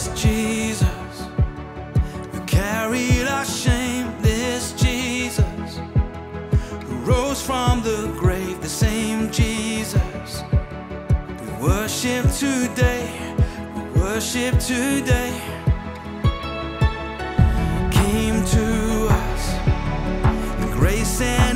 This Jesus who carried our shame. This Jesus who rose from the grave. The same Jesus we worship today. We worship today. Came to us in grace and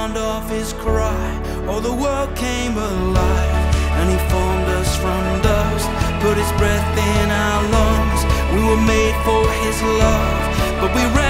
sound of his cry. All the world came alive And he formed us from dust Put his breath in our lungs. We were made for his love But we ran